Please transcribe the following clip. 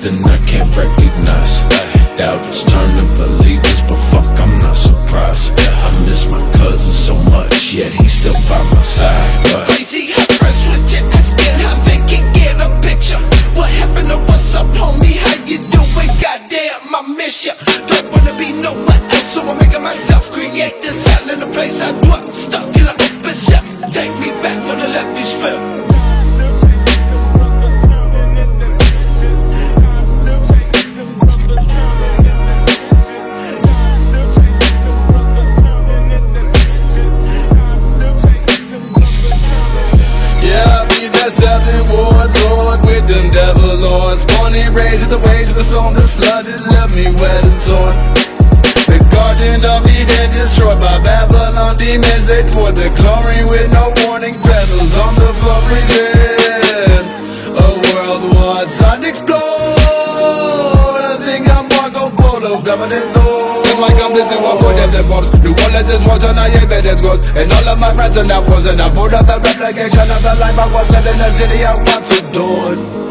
something I can't recognize. Doubts turn to belief. Seven ward lord with them devil lords. Born and raised at the waves of the storm, that left me wet and torn. The garden of Eden destroyed by Babylon demons. They poured the chlorine with no warning. Petals on the floor freezing. A world to explode. I think I'm Marco Polo, government though. My blazing one for death and bombs New Orleans is now yeah, bed is ghost. And all of my friends are now frozen I pulled up the replication of the life I was living The city I once adored